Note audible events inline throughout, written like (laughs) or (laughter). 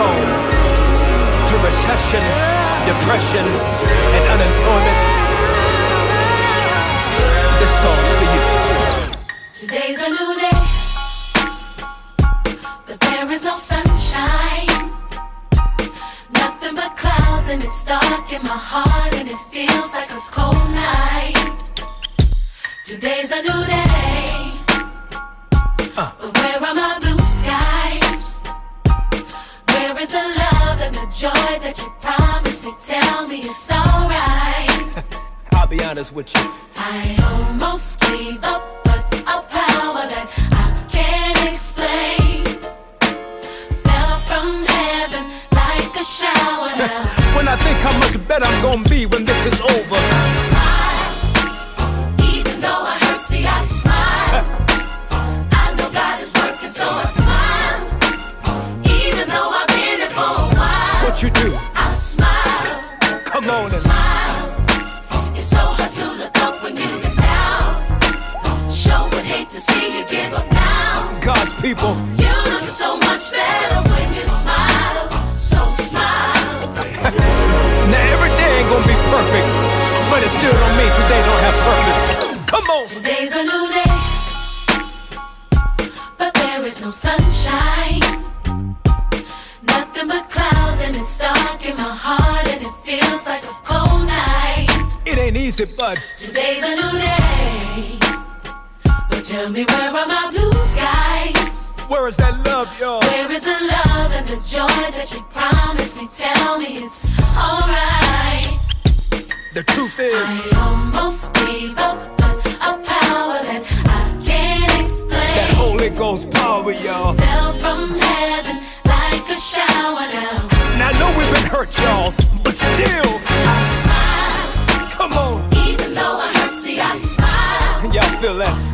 to recession, depression, and unemployment. This song's for you. Today's a new day, but there is no sunshine. Nothing but clouds, and it's dark in my heart, and it feels like a cold night. Today's a new day, but where are my joy that you promised me? Tell me it's alright. (laughs) I'll be honest with you. I almost gave up, but a power that I can't explain fell from heaven like a shower now. (laughs) When I think how much better I'm gonna be when this is over. People. You look so much better when you smile. So smile. Now every day ain't gonna be perfect, but it still don't mean today don't have purpose. Come on. Today's a new day, but there is no sunshine. Nothing but clouds, and it's dark in my heart, and it feels like a cold night. It ain't easy, but Today's a new day, but tell me where are my blue skies? Where is that love, y'all? Where is the love and the joy that you promised me? Tell me it's alright. The truth is, I almost gave up, but a power that I can't explain that Holy Ghost power, y'all. fell from heaven like a shower down. Now I know we've been hurt, y'all, but still, I smile, come on. even though I hurt. See, I smile. Y'all feel that?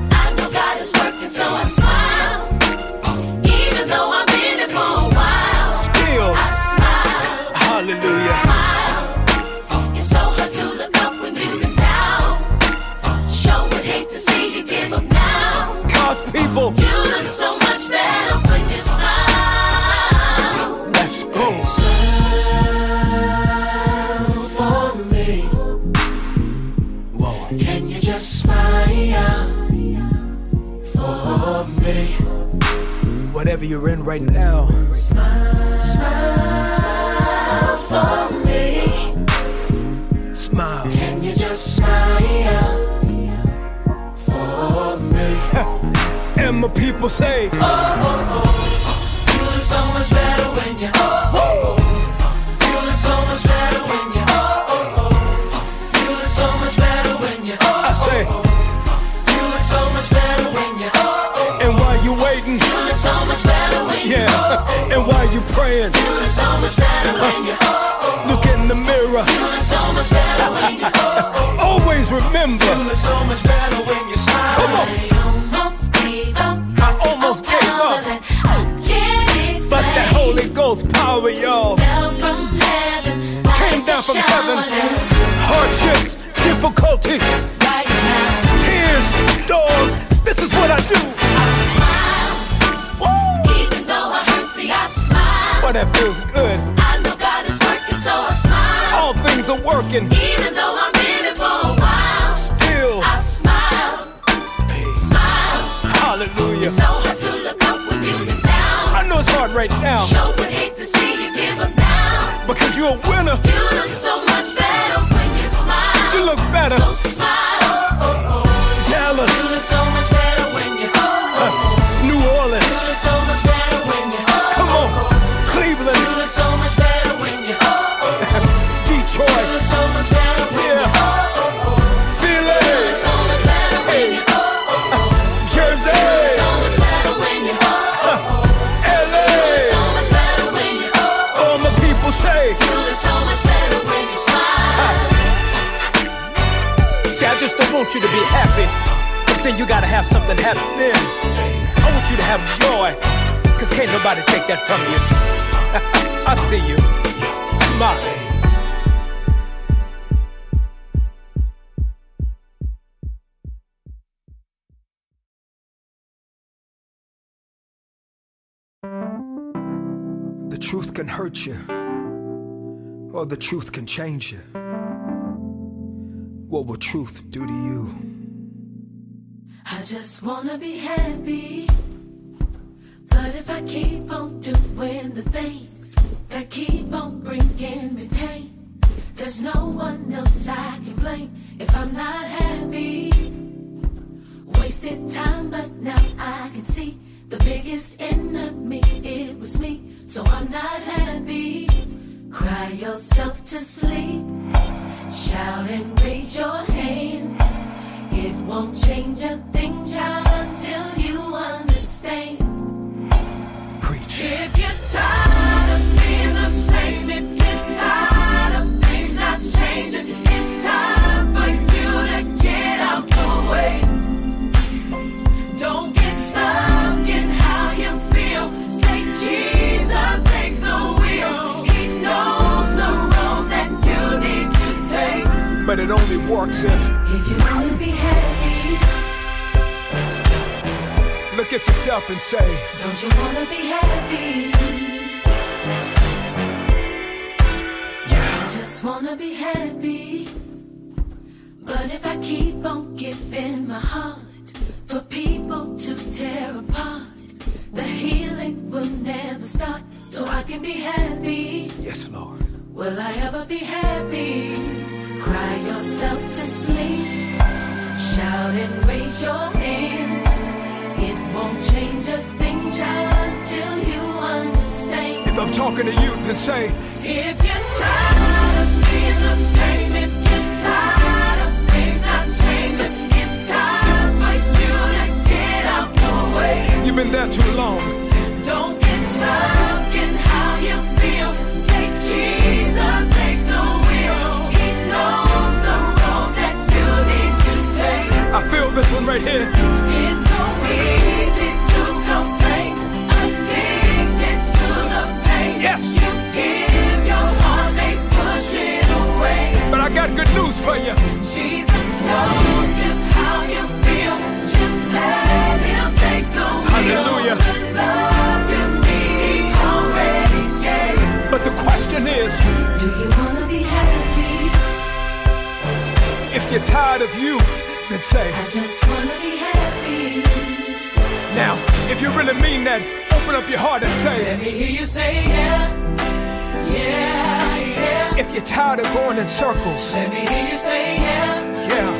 Whatever you're in right now, Smile smile for me. smile. Can you just smile for me? (laughs) And my people say, You look You look in the mirror. So much better when you. Always remember, so much better when you smile. Come on. I almost gave up. That. Holy Ghost power, y'all, fell from heaven. came down from heaven. Hardships, difficulties, Right now, tears, storms. This is what I do. But that feels good. I know God is working, so I smile. All things are working. Even though I'm in it for a while, Still, I smile. Smile. hallelujah. So hard to look up when you've been down. I know it's hard right now Sure would hate to see you give up now. because you're a winner. You look so much better when you smile. You look better. So smile. You to be happy, cause then you gotta have something happening. I want you to have joy, cause can't nobody take that from you. (laughs) I see you. Smile. The truth can hurt you, or the truth can change you. What will truth do to you? I just wanna be happy. But if I keep on doing the things that keep on bringing me pain, there's no one else I can blame if I'm not happy. Wasted time, but now I can see the biggest enemy, it was me. So I'm not happy. Cry yourself to sleep. Shout and raise your hands. It won't change a thing, child, until you understand. Preach. If you're tired it only works if If you wanna be happy, look at yourself and say, don't you wanna be happy? Yeah, I just wanna be happy. But if I keep on giving my heart for people to tear apart, the healing will never start. So I can be happy. yes, Lord. Will I ever be happy? Yourself to sleep. Shout and raise your hands. It won't change a thing, child, until you understand. If I'm talking to you, then say, If you're tired of being the same, if you're tired of things not changing, it's time for you to get out the way. you've been there too long. One right here. It's so easy to complain, addicted to the pain. Yes. You give your heart, they push it away. But I got good news for you. Jesus knows just how you feel. Just let him take the wheel. Hallelujah. The love you need, he already gave. But the question is, Do you wanna be happy? if you're tired of you, then say, I just wanna be happy. now, if you really mean that, open up your heart and say, Let me hear you say yeah, yeah, yeah. if you're tired of going in circles, Let me hear you say yeah, yeah,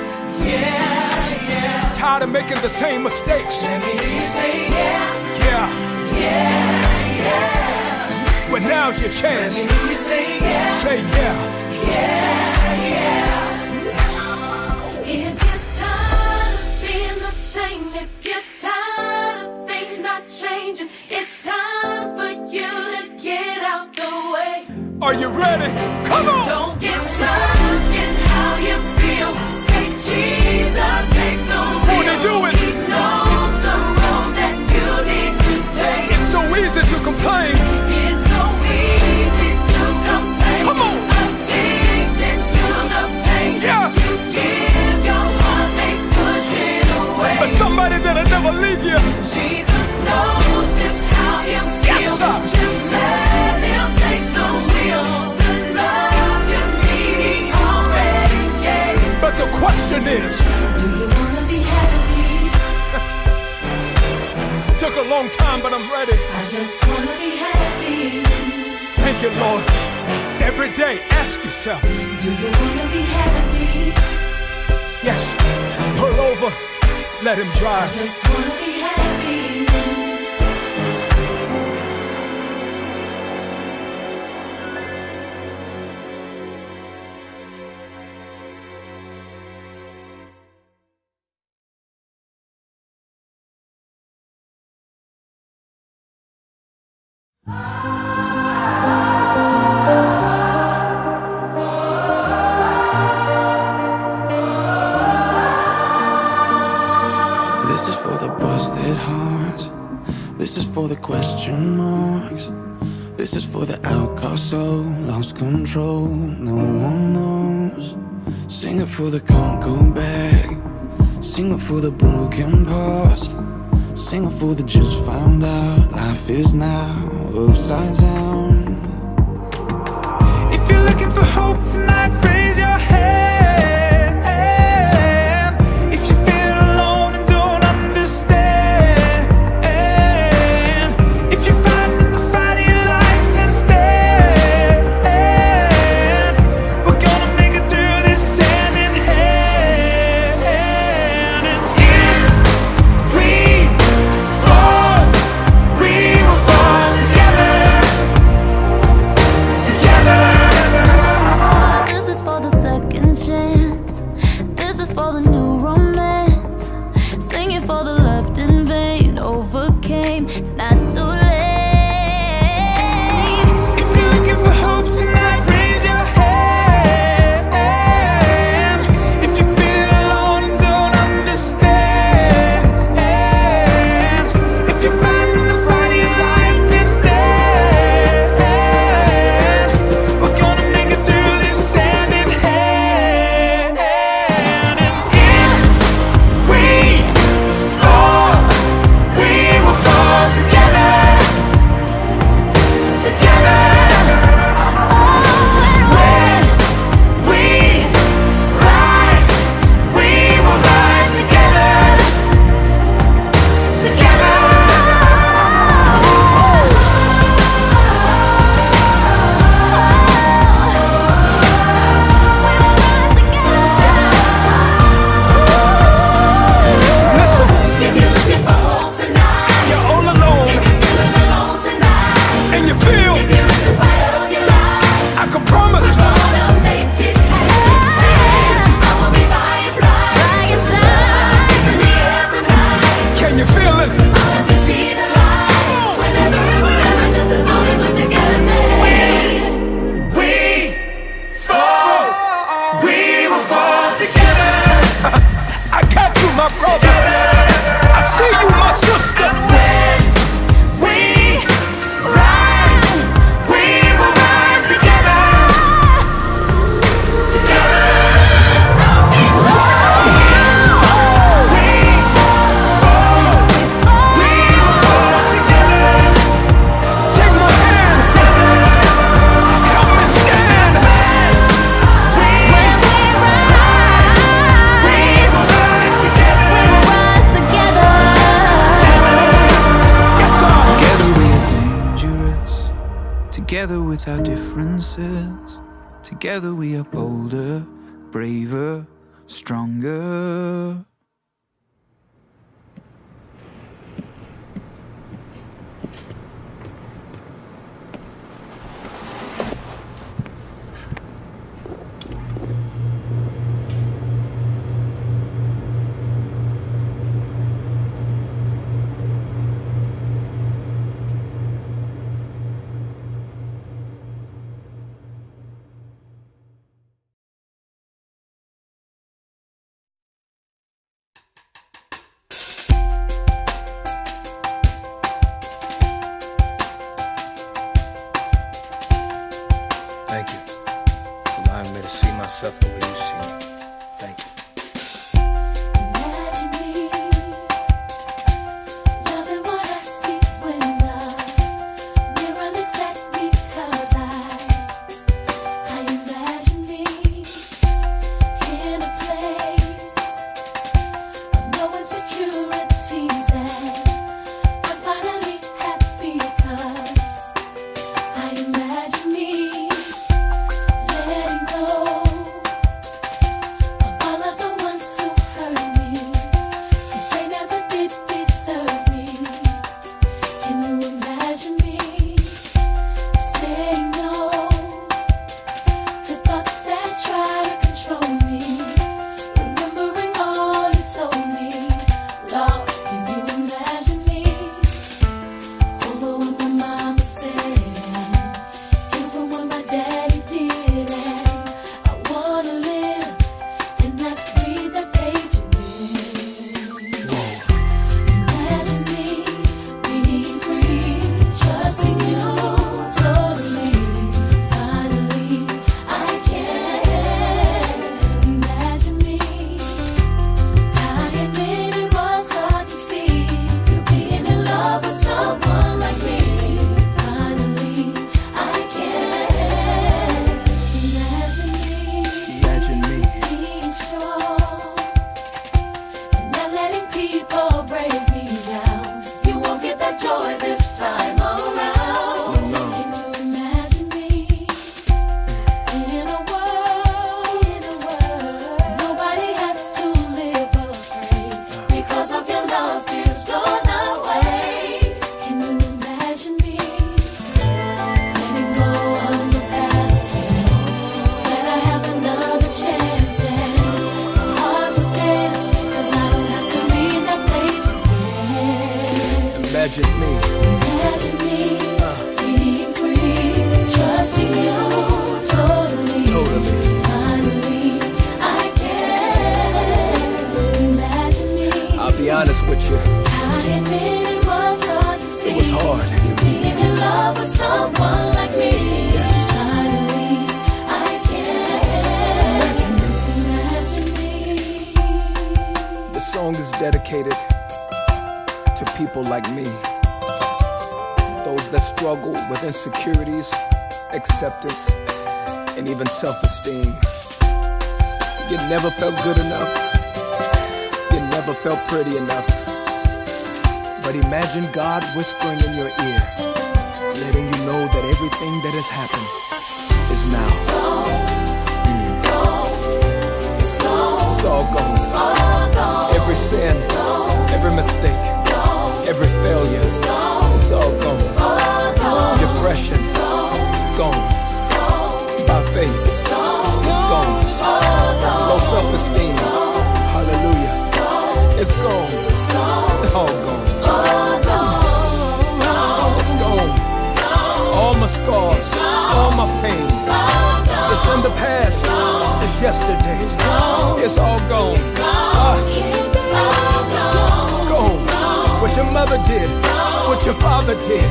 yeah, yeah. tired of making the same mistakes, Let me hear you say yeah, yeah, yeah, yeah. well, now's your Let chance. me hear you say yeah, Say, yeah, yeah, yeah. You yourself, Do you wanna be happy? yes, pull over, let him drive. broken past Single fool that just found out Life is now upside down. struggle with insecurities, acceptance, and even self esteem. You never felt good enough, you never felt pretty enough. But imagine God whispering in your ear, letting you know that everything that has happened is now. Gone. It's, all gone. All gone. Every sin, every mistake, every failure, it's all gone depression. Gone. By faith. It's gone. Low self esteem. Hallelujah. It's gone. It's All gone. It's gone. All my scars. All my pain. It's in the past. It's yesterday. It's all gone. Ah mother did, what your father did.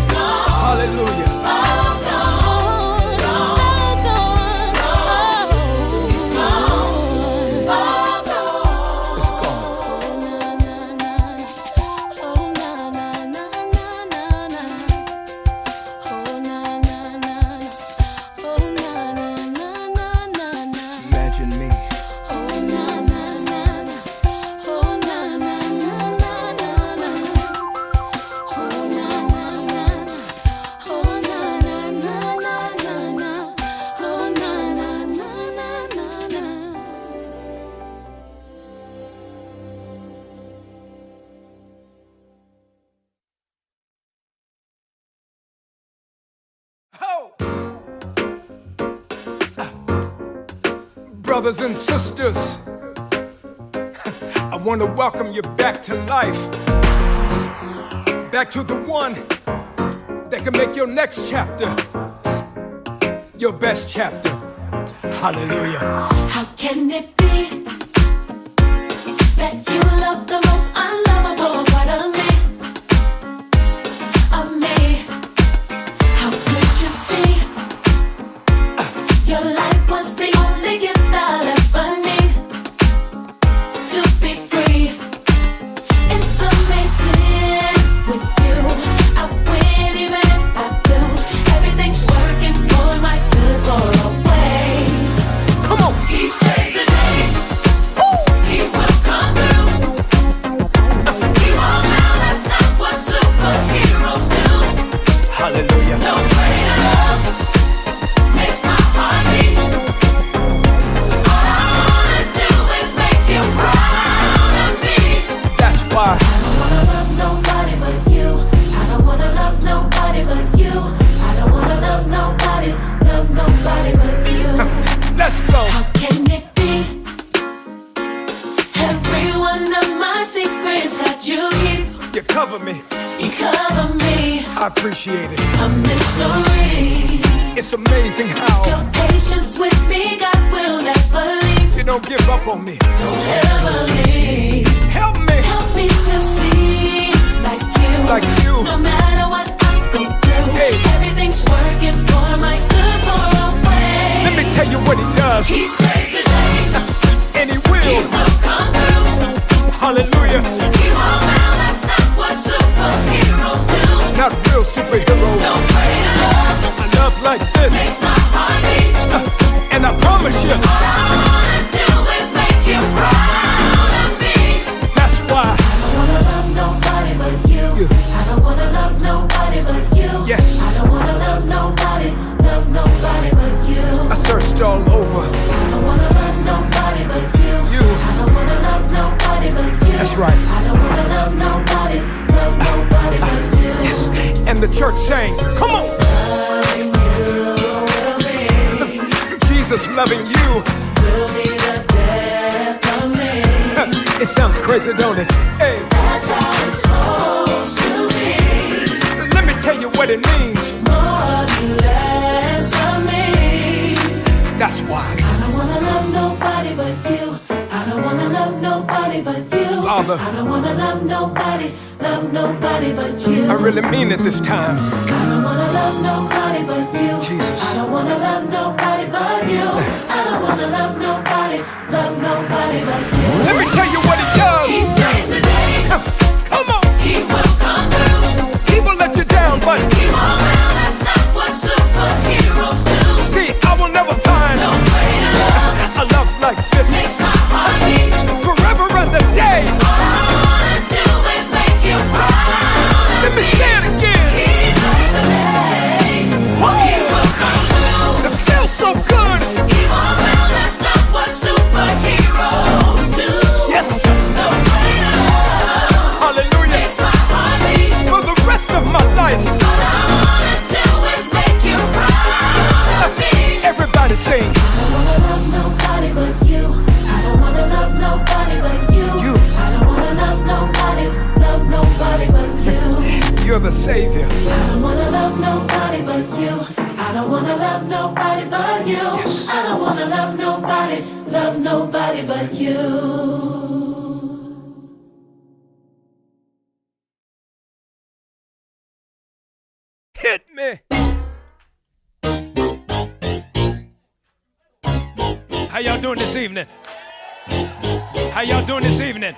Hallelujah. Oh, brothers and sisters. (laughs) I want to welcome you back to life, back to the one that can make your next chapter your best chapter. Hallelujah. How can it be? Appreciate it. wanna love nobody but you. I don't wanna love nobody but you. Father. I don't wanna love nobody, love nobody but you. I really mean it this time. I don't wanna love nobody but you. Jesus. I don't wanna love nobody but you. I don't wanna love nobody, love nobody but you. Let me tell you what it does. He saves the day. Savior. I don't wanna love nobody but you. I don't wanna love nobody but you. Yes. I don't wanna love nobody, love nobody but you. hit me. How y'all doing this evening? How y'all doing this evening?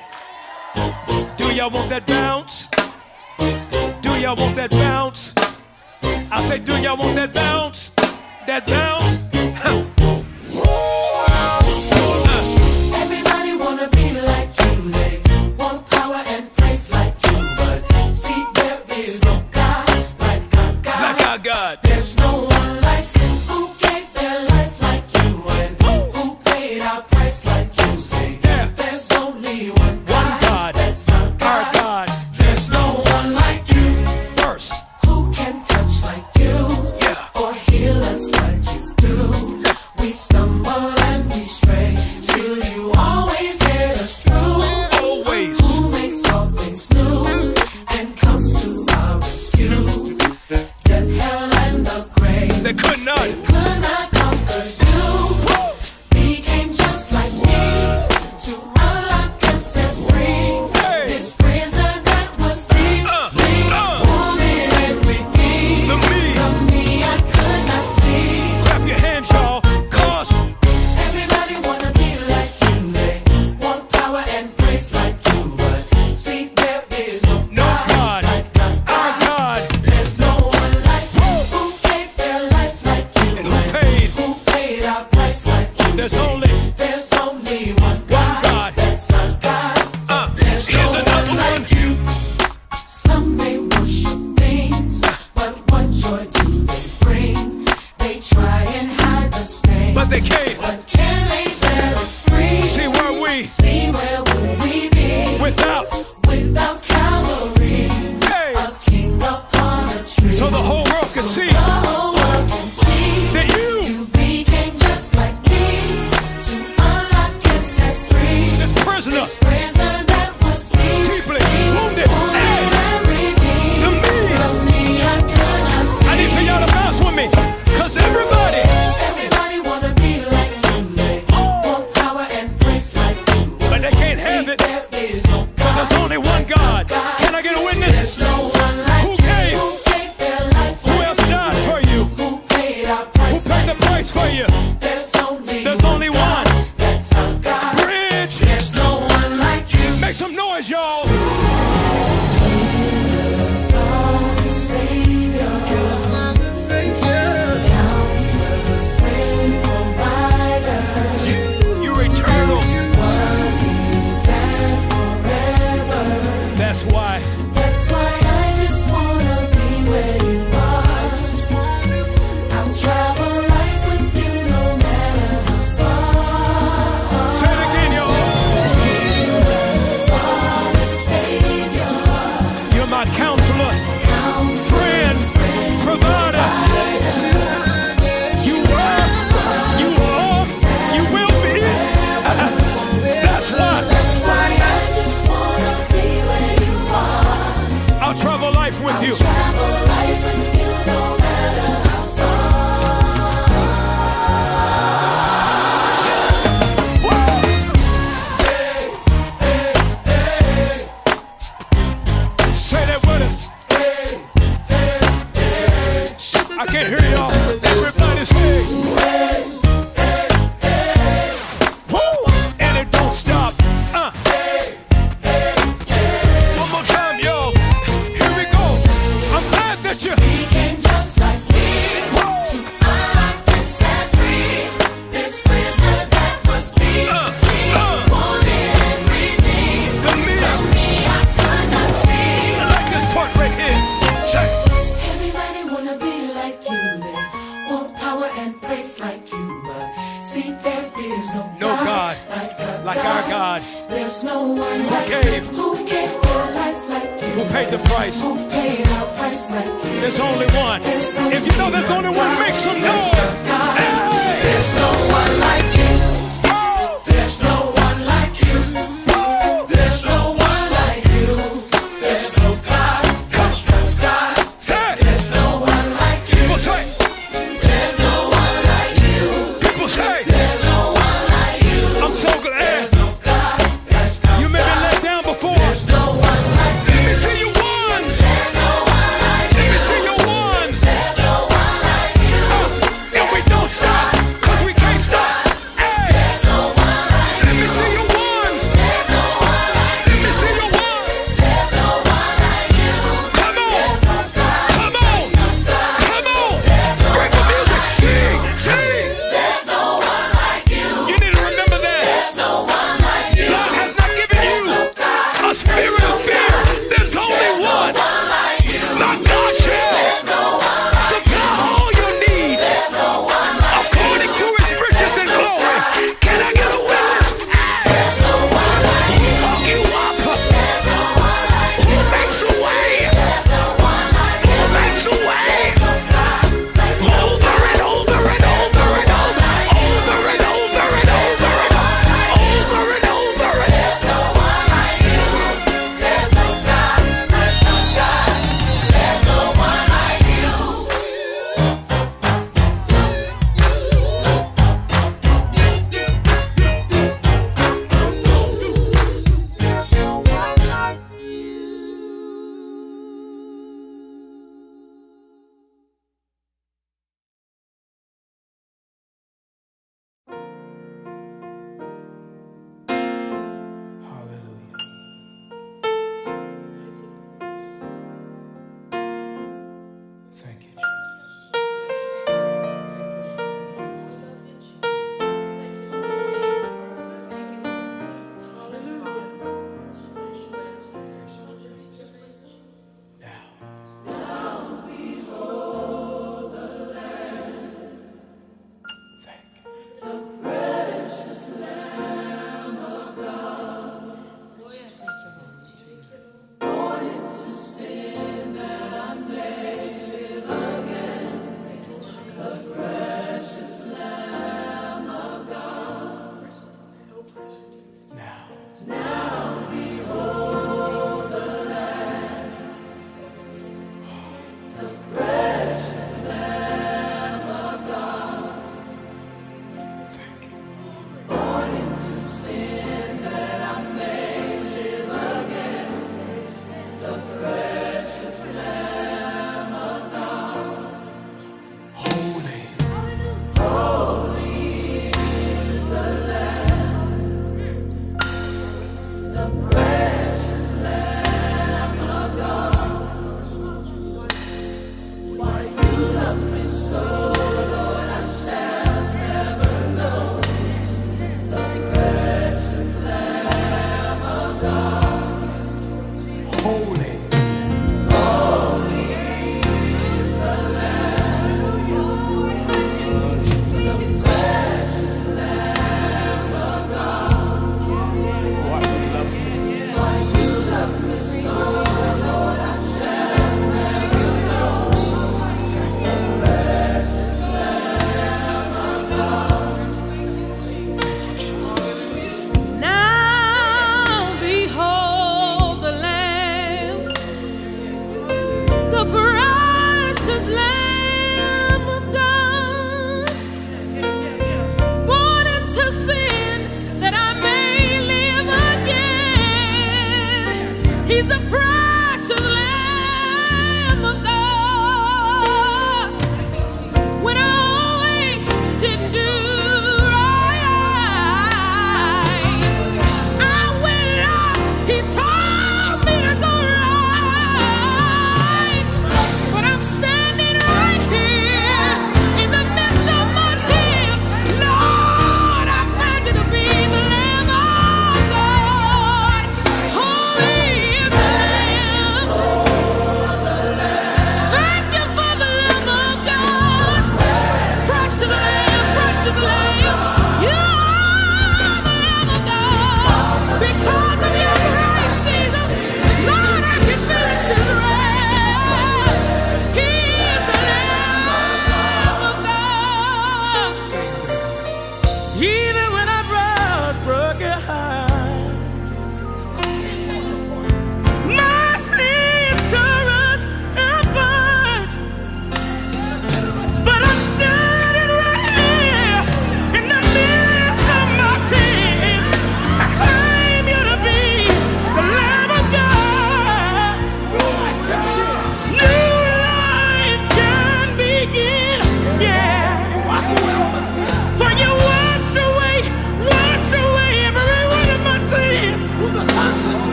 Do y'all want that bounce? y'all want that bounce? I say, do y'all want that bounce? That bounce?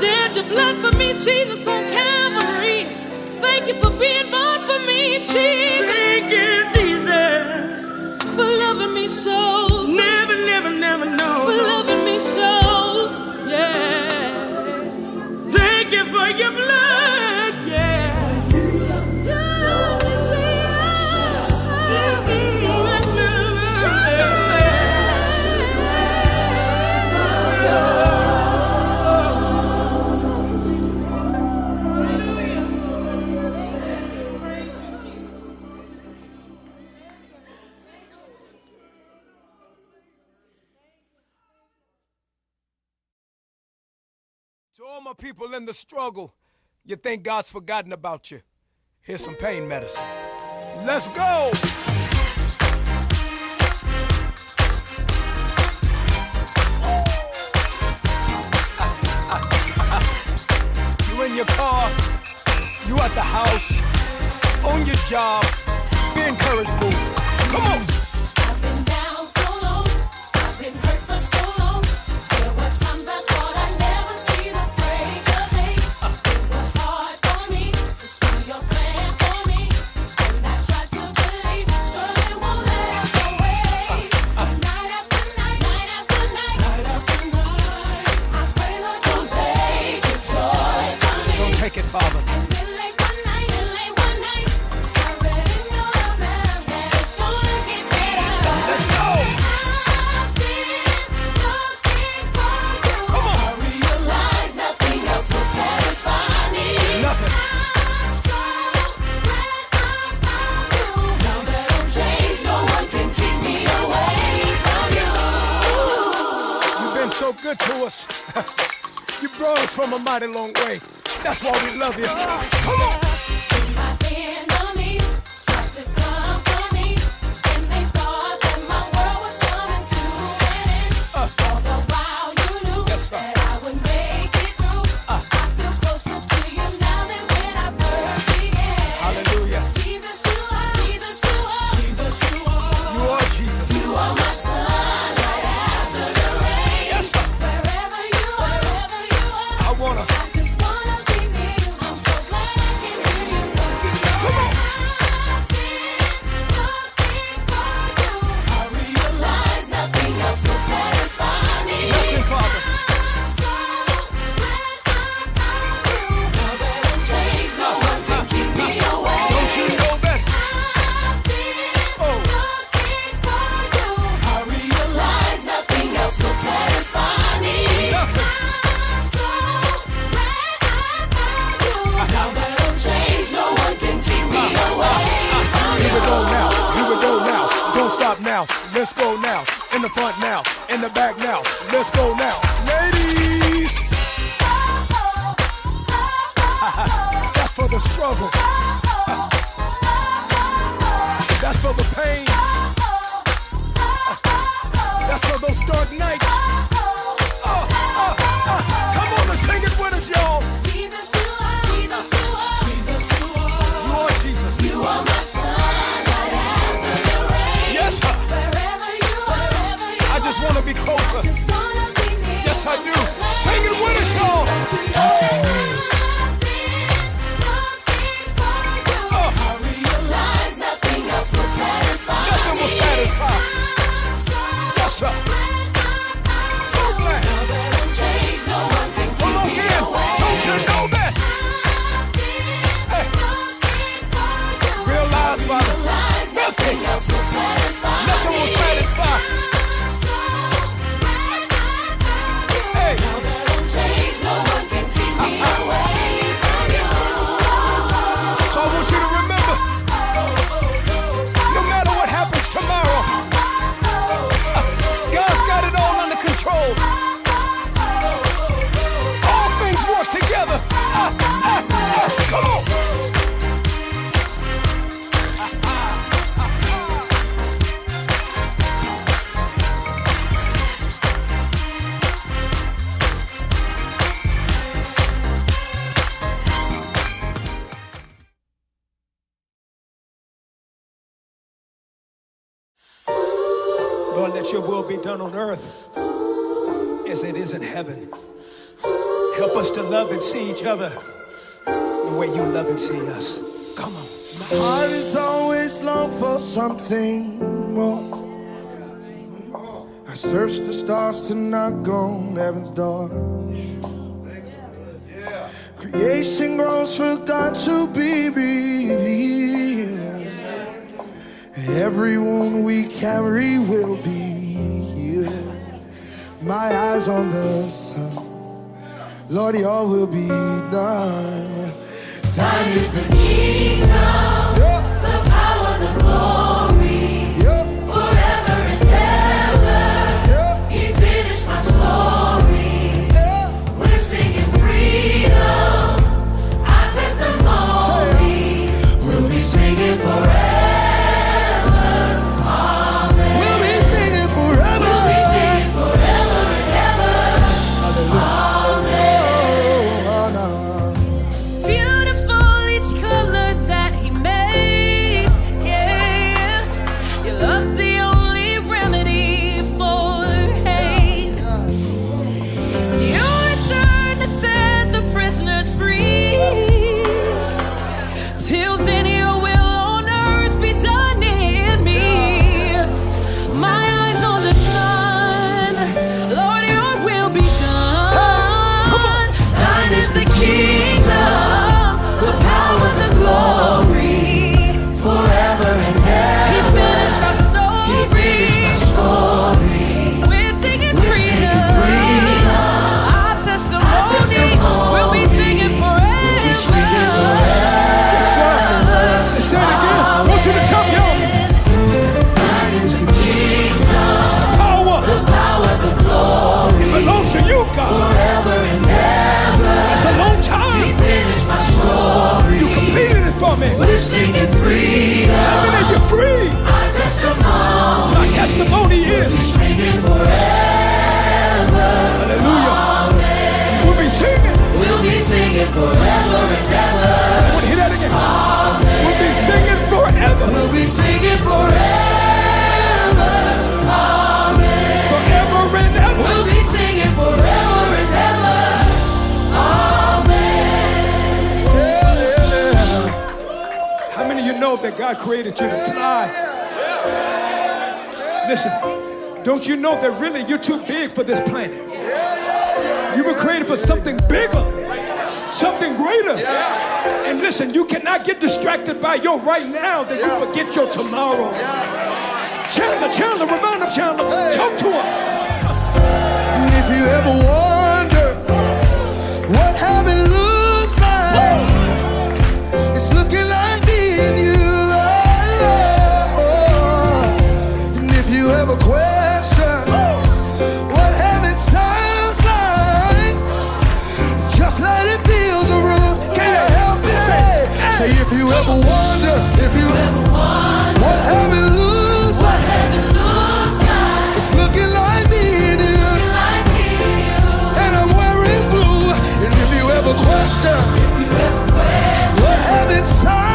shed your blood for me, Jesus, on Calvary. Thank you for being born for me, Jesus. Thank you, Jesus, for loving me so. Never, never, never know. For loving me so, yeah. Thank you for your blood. in the struggle, you think God's forgotten about you. Here's some pain medicine. Let's go! you in your car, you at the house, on your job. Be encouraged, boo. Come on! mighty long way. That's why we love you. Come on. more. I searched the stars to knock on heaven's door. Creation grows for God to be revealed. Every wound we carry will be healed. My eyes on the sun. Lord, your will be done. Thine is the kingdom. God created you to fly. Listen, don't you know that really you're too big for this planet? You were created for something bigger, something greater. And listen, you cannot get distracted by your right now that you forget your tomorrow. Chandler, Chandler, remind him, Chandler. Talk to him. And if you ever wonder what heaven looks like, it's looking ever wonder if you ever wonder what heaven looks what like. Heaven looks like. It's looking like me and you. Like and, and I'm wearing blue. And if you ever question, if you ever question what heaven's like.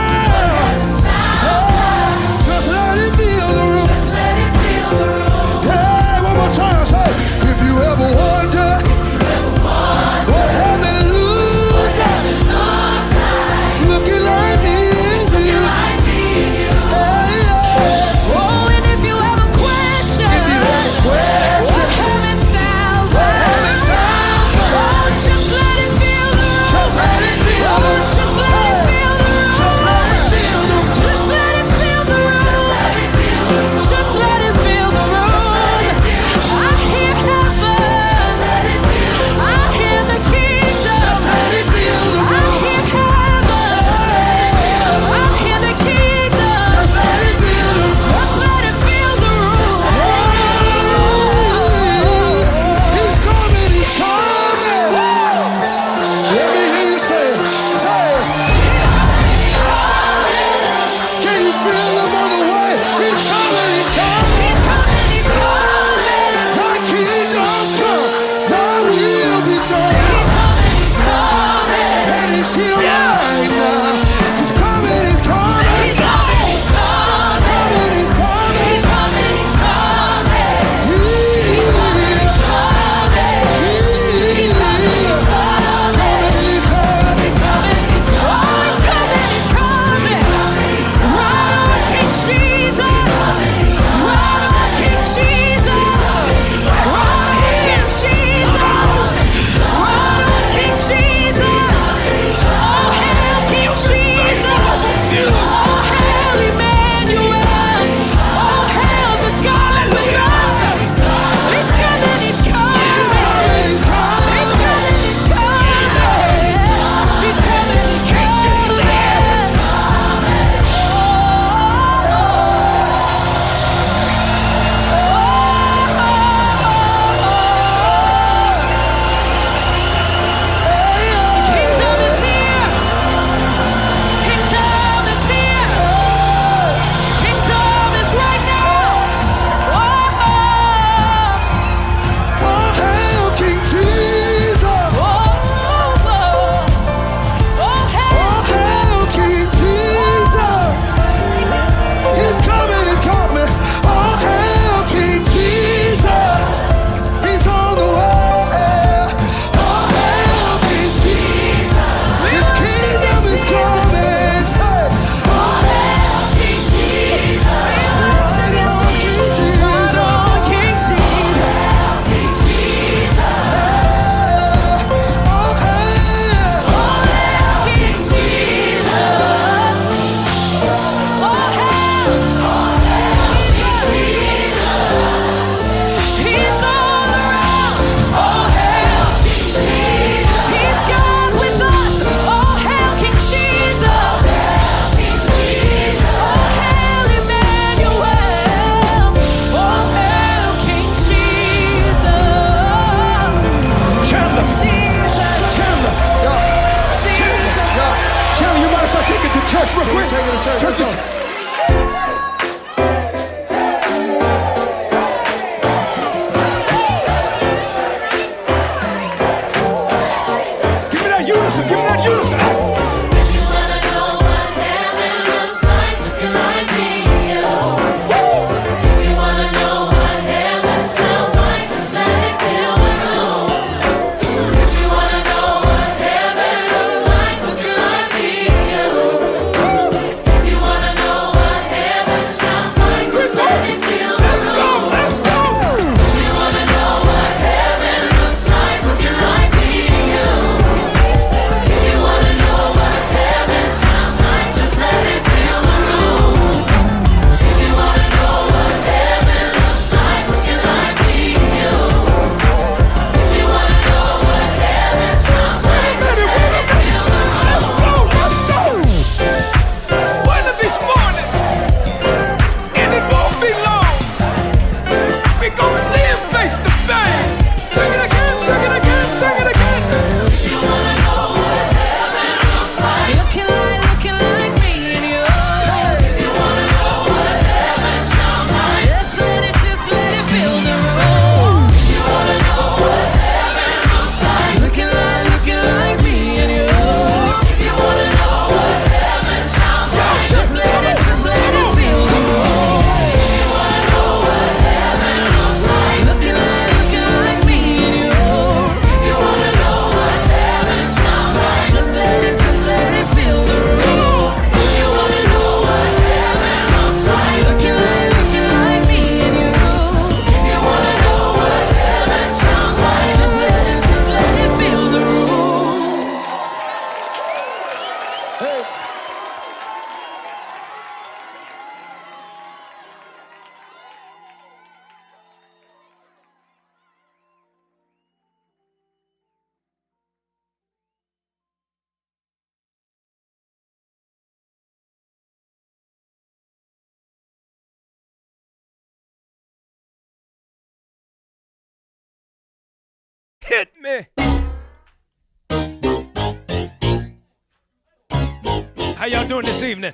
How y'all doing this evening?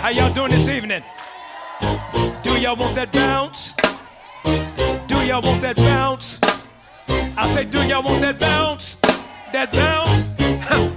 How y'all doing this evening? Do y'all want that bounce? Do y'all want that bounce? I say, do y'all want that bounce? That bounce?